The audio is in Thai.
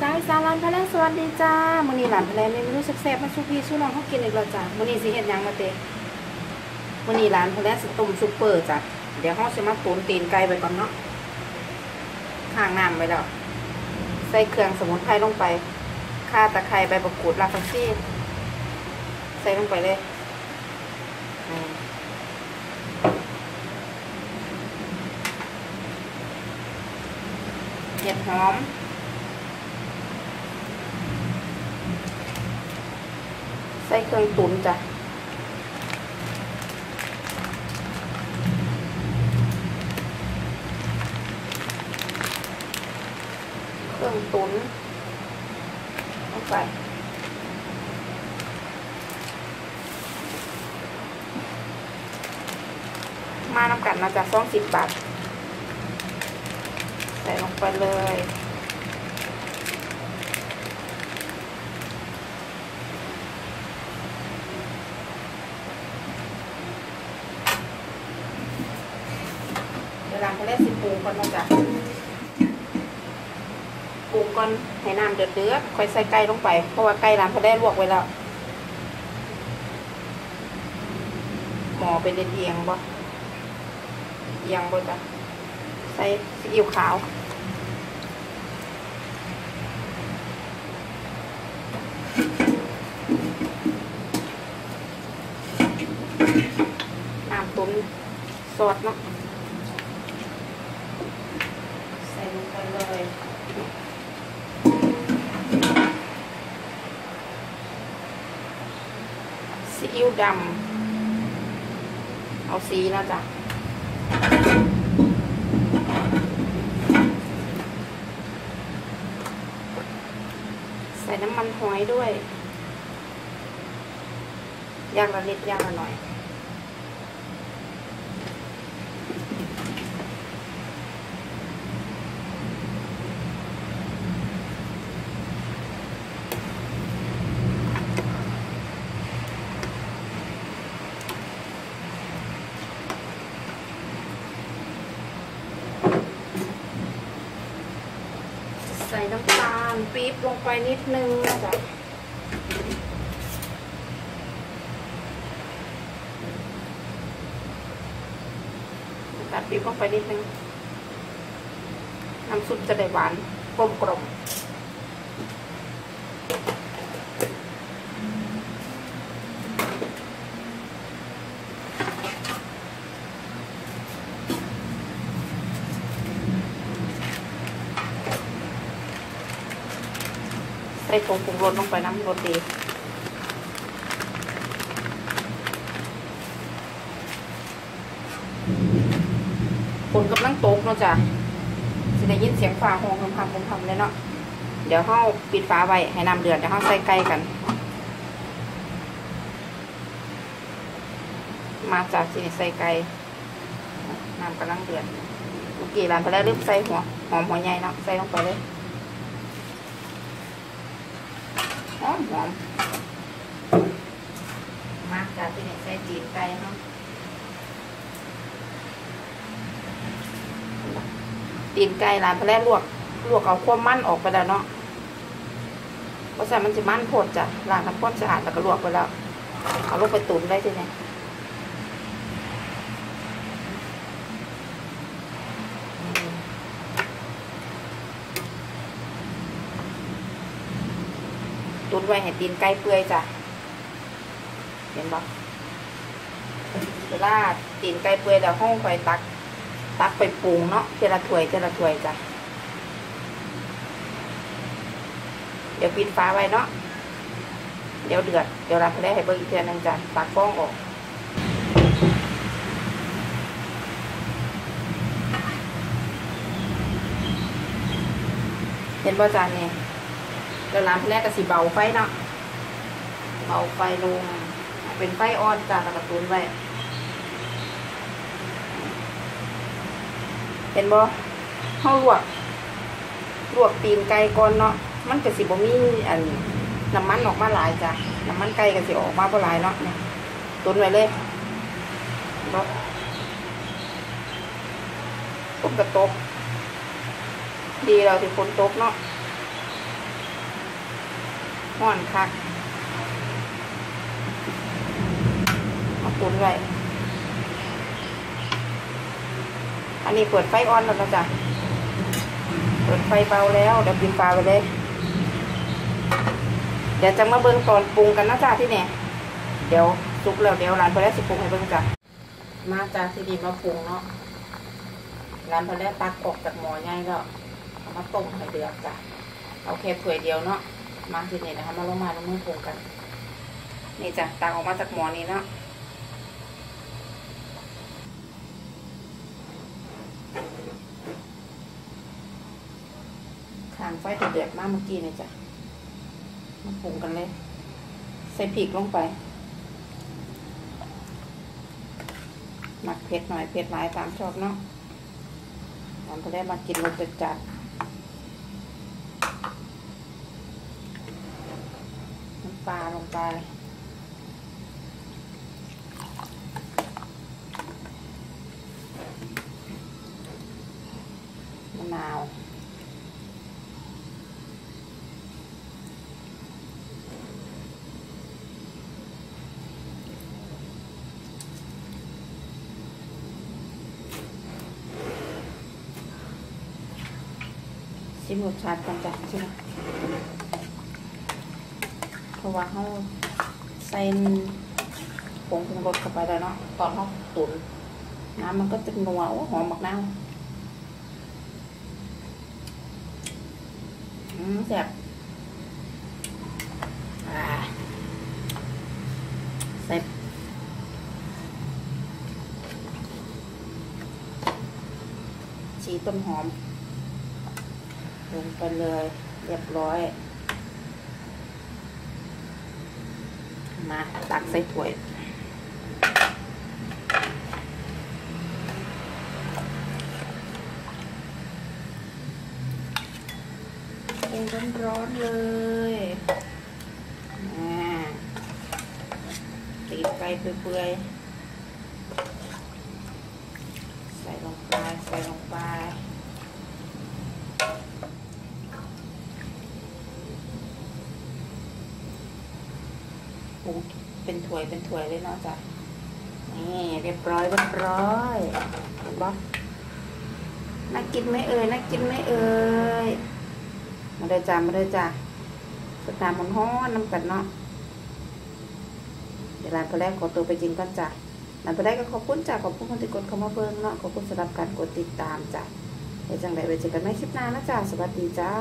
สายสารันพะแลสวัสดีจ้ามื้อนี้หลานพะแลมีเมนูแซ่บๆมาสุพี่สุน้องเขากินอีกแล้วจ้ามื้อนี้สิเฮ็ดหยังมาเตะมื้อนี้หลานพะแลสิต้มซุปเปอร์จ้ะเดี๋ยวเฮาสิมาตุ๋นตีนไก่ไปก่อนเนาะข้างน้ำไว้แล้ว ใส่เครื่องสมุนไพรลงไปข่าตะไคร้ใบมะกรูดรากผักชีใส่ลงไปเลยเห็ดหอม ใส่เครื่องตุ๋นจ้ะเครื่องตุ๋นลงไปมาน้ำกันมาจากสองสิบบาท ใส่ลงไปเลย เดี๋ยวหลังเขาเรียกสิปรุ งก่อนนะจ้ะปรุงก่อนให้น้ำเดือดเดือดค่อยใส่ไก่ลงไป เพราะว่าไก่ร้านเขาได้ลวกไว้แล้ว หมอเป็นเอียงบ่เอียงบ่จ้ะใส่ซีอิ๊วขาวน้ำตุ๋นสดเนาะ อิ้วดำเอาสีนะจ๊ะใส่น้ำมันหอยด้วยย่างละนิดย่างละหน่อย ใส่น้ำตาลปี๊บลงไปนิดนึงนะจ๊ะตัดปี๊บลงไปนิดนึง น้ำซุปจะได้หวานกลมกลม ใส่ผงปรุงรสลงไปน้ำรสดีฝนกำลังตกเนาะจ้ะจะได้ยินเสียงฟ้าห้องคำคำคำคำเลยเนาะ เดี๋ยวเฮาปิดฟ้าไว้ให้น้ำเดือดเดี๋ยวเฮาใส่ไก่กัน มาจากที่นี่ใส่ไก่น้ำกำลังเดือดเมื่อกี้ร้านไปแล้วลืมใส่หัวหอมหัวใหญ่เนาะใส่ลงไปเลย หอมหอมมาจาที่ไหนใส่จีนไก่เนาะตีนไก่ร้านพะแล่ลวกลวกเอาความมันออกไปแล้วเนาะเพราะฉะนั้นมันจะมันโพดจ้ะล้างทำความสะอาดแล้วก็ลวกไปแล้ว เอาลงไปตุ๋นได้ทีนี้ ตุนไว้ให้ตีนไก่เปื่อยจ้ะ เห็นปะเวลาตีนไก่เปื่อยแล้วห้องคอยตัก ตักไปปรุงเนาะเจละถ้วยเจละถ้วยจ้ะ เดี๋ยวปิดฟ้าไว้เนาะ เดี๋ยวเดือด เดี๋ยวเราได้ให้เบิ่งอีกเทื่อนึงจ้ะตักฟองออกเห็นบ่จานนี่ เดี๋ยวร้าแรกก็สิเบาไฟเนาะเบาไฟลง เป็นไฟอ่อนจ้ะแล้วก็ตุนไว้เห็นบ่เฮาลวกลวกตีนไก่ก่อนเนาะมันก็สิบ่มีอันน้ำมันออกมาหลายจ้ะน้ำมันไก่ก็สิออกมาบ่หลายเนาะเนี่ยตุนไว้เลยบ่ฝนก็ตกดีเราที่ฝนตกเนาะ ห่อนคักเอาตุนไว้อันนี้เปิดไฟอ่อนแล้วนะจ๊ะเปิดไฟเบาแล้วเดี๋ยวปิดฝาไปเลย เดี๋ยวจะมาเบิ่งตอนปรุงกันนะจ๊ะที่เนี่ยเดี๋ยวสุกแล้วเดี๋ยวร้านพอแล้วสิปรุงให้เบิ่งจ้ะมาจ้ะที่ดีมาปรุงเนาะร้านพอแล้วตักออกจากหม้อใหญ่แล้วเอามาต้มให้เดือดจ้ะเอาแค่ถ้วยเดียวเนาะ มาที่นี่นะคะ มาลงมาลงมือปรุงกัน นี่จ้ะตักออกมาจากหมอนี้เนาะขางไฟเดือดมากเมื่อกี้เนี่ยจ้ะมาปรุงกันเลย ใส่พริกลงไปหมักเผ็ดหน่อยเผ็ดหลายตามชอบเนาะตามไปได้มากินรสจัดจัดน้ำ ปลาลงไปมะนาวชิมรสชาติกันจ้ะใช่ไหมเพ ราะว่าเขาใส่ผงปรุงรสเข้าไปแล้วเนาะตอนเขาตุ๋นน้ำมันก็จะนัวโอ้หอมมากน้าวอืมแซ่บอ่าใส่ชีต้นหอม ลงไปเลย เรียบร้อย มาตักใส่ถ้วยปรุงร้อนๆเลยอ่าตีไปเปื่อยๆ ใส่ลงไป ใส่ลงไป ปรุ งเป็นถ้วยเป็นถ้วยเลยเนาะจ้ะนี่เรียบร้อยเรียบร้อยเห็นปะน่ากินไหมเอ่ยน่ากินไหมเอ่ยมาเด้อจ้ามาเด้อจ้าสดน้ำมันฮ้อนน้ำกันเนาะเดี๋ยวร้านพอแรกขอตัวไปกินก่อนจ้ะร้านพอแรกก็ขอบคุณจ้ะขอบคุณคนที่กดเข้ามาเบิ่งเนาะขอบคุณสำหรับการกดติดตามจ้ะเดี๋ยวจังไดไว้เจอกันใหม่คลิปหน้านะจ้ะสวัสดีจ้า